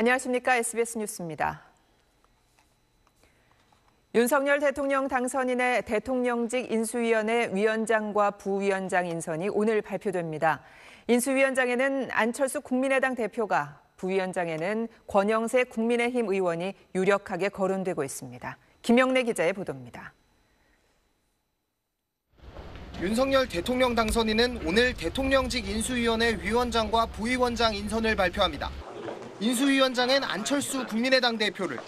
안녕하십니까. SBS 뉴스입니다. 윤석열 대통령 당선인의 대통령직 인수위원회 위원장과 부위원장 인선이 오늘 발표됩니다. 인수위원장에는 안철수 국민의당 대표가, 부위원장에는 권영세 국민의힘 의원이 유력하게 거론되고 있습니다. 김영래 기자의 보도입니다. 윤석열 대통령 당선인은 오늘 대통령직 인수위원회 위원장과 부위원장 인선을 발표합니다. 인수위원장엔 안철수 국민의당 대표를,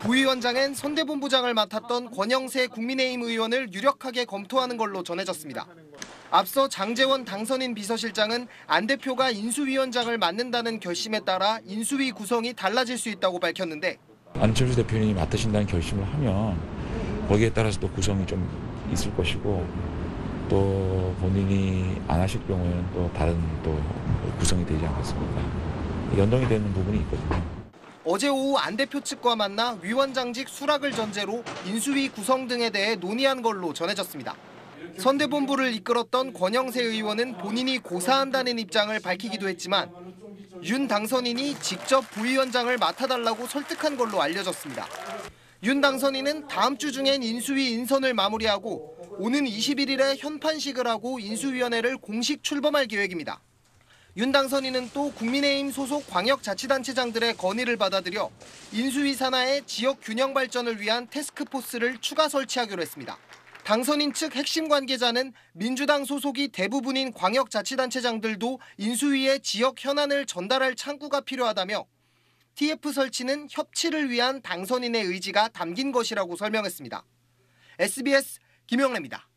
부위원장엔 선대본부장을 맡았던 권영세 국민의힘 의원을 유력하게 검토하는 걸로 전해졌습니다. 앞서 장재원 당선인 비서실장은 안 대표가 인수위원장을 맡는다는 결심에 따라 인수위 구성이 달라질 수 있다고 밝혔는데 안철수 대표님이 맡으신다는 결심을 하면 거기에 따라서 또 구성이 좀 있을 것이고 또 본인이 안 하실 경우에는 또 다른 또 구성이 되지 않겠습니까? 연동이 되는 부분이 있거든요. 어제 오후 안 대표 측과 만나 위원장직 수락을 전제로 인수위 구성 등에 대해 논의한 걸로 전해졌습니다. 선대본부를 이끌었던 권영세 의원은 본인이 고사한다는 입장을 밝히기도 했지만 윤 당선인이 직접 부위원장을 맡아달라고 설득한 걸로 알려졌습니다. 윤 당선인은 다음 주 중엔 인수위 인선을 마무리하고 오는 21일에 현판식을 하고 인수위원회를 공식 출범할 계획입니다. 윤 당선인은 또 국민의힘 소속 광역자치단체장들의 건의를 받아들여 인수위 산하의 지역 균형 발전을 위한 테스크포스를 추가 설치하기로 했습니다. 당선인 측 핵심 관계자는 민주당 소속이 대부분인 광역자치단체장들도 인수위에 지역 현안을 전달할 창구가 필요하다며 TF 설치는 협치를 위한 당선인의 의지가 담긴 것이라고 설명했습니다. SBS 김영래입니다.